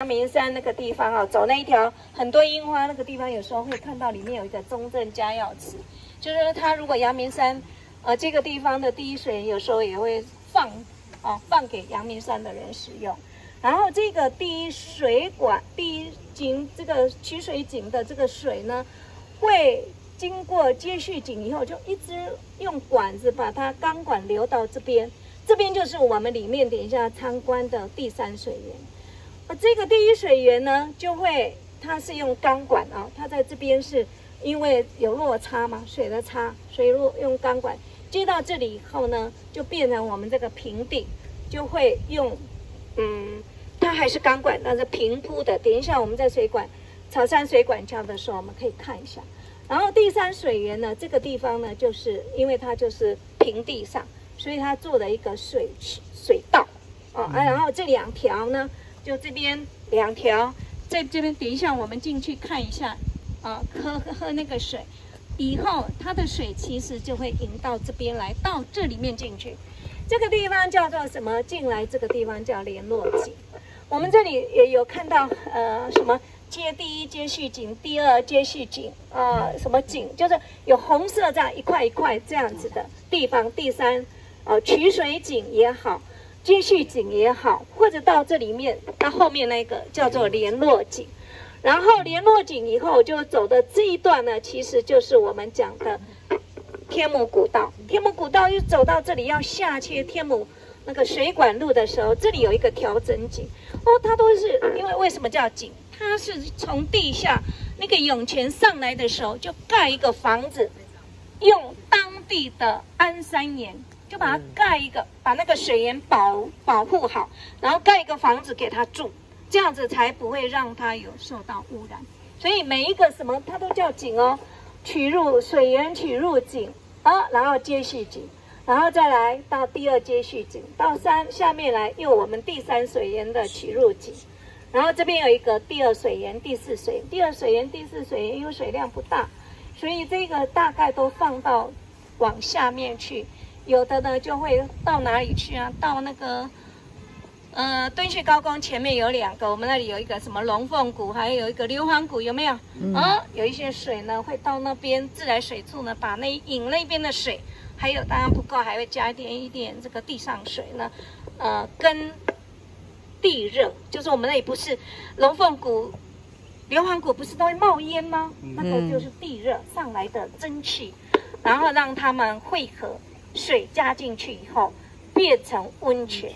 阳明山那个地方啊，走那一条很多樱花那个地方，有时候会看到里面有一个中正家药池，就是它如果阳明山，呃，这个地方的滴水有时候也会放，哦，放给阳明山的人使用。然后这个滴水管、滴井这个取水井的这个水呢，会经过接续井以后，就一直用管子把它钢管流到这边，这边就是我们里面等一下参观的第三水源。啊，这个第一水源呢，就会它是用钢管啊，它在这边是因为有落差嘛，水的差，所以用用钢管接到这里以后呢，就变成我们这个平地，就会用，嗯，它还是钢管，但是平铺的。等一下我们在水管草山水管桥的时候，我们可以看一下。然后第三水源呢，这个地方呢，就是因为它就是平地上，所以它做了一个水渠水道哦，啊，然后这两条呢。就这边两条，在这边等一下，我们进去看一下，啊，喝喝喝那个水，以后它的水其实就会引到这边来，到这里面进去。这个地方叫做什么？进来这个地方叫联络井。我们这里也有看到，呃，什么接第一接续井，第二接续井，啊，什么井，就是有红色这样一块一块这样子的地方。第三，呃，取水井也好。接续井也好，或者到这里面，到后面那个叫做联络井，然后联络井以后就走的这一段呢，其实就是我们讲的天母古道。天母古道又走到这里要下切天母那个水管路的时候，这里有一个调整井哦，它都是因为为什么叫井？它是从地下那个涌泉上来的时候，就盖一个房子，用当地的安山岩。就把它盖一个，把那个水源保保护好，然后盖一个房子给它住，这样子才不会让它有受到污染。所以每一个什么它都叫井哦，取入水源取入井啊，然后接续井，然后再来到第二接续井，到三下面来又我们第三水源的取入井，然后这边有一个第二水源、第四水，第二水源、第四水源因为水量不大，所以这个大概都放到往下面去。有的呢就会到哪里去啊？到那个，呃，敦旭高工前面有两个，我们那里有一个什么龙凤谷，还有一个硫磺谷，有没有？啊，有一些水呢会到那边自来水处呢，把那引那边的水，还有当然不够，还会加一点一点这个地上水呢，呃，跟地热，就是我们那里不是龙凤谷、硫磺谷不是都会冒烟吗？那个就是地热上来的蒸汽，然后让它们汇合。水加进去以后，变成温泉。